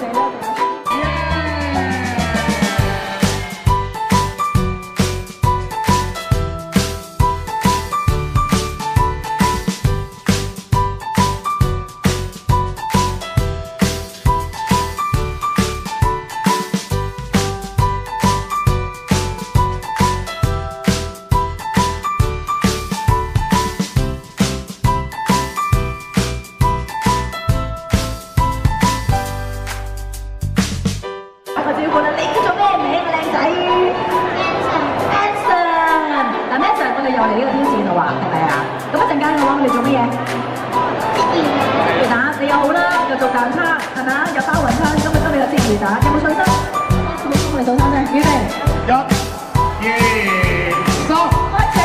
嘢？你見打個招呼啦！你叫做咩名啊，靚仔？Anson，嗱，Anson，我哋又嚟呢個天線啦喎，係咪啊？咁一陣間嘅話，我哋做乜嘢？魚蛋，你又好啦，又做蛋撻，係咪啊？又包雲吞，今日今日又煎魚蛋，有冇信心？有冇幫我哋數三聲？預備，一、二、三。開始！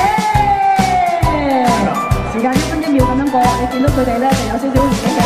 時間一分一秒咁樣過，你見到佢哋咧就有少少年紀嘅，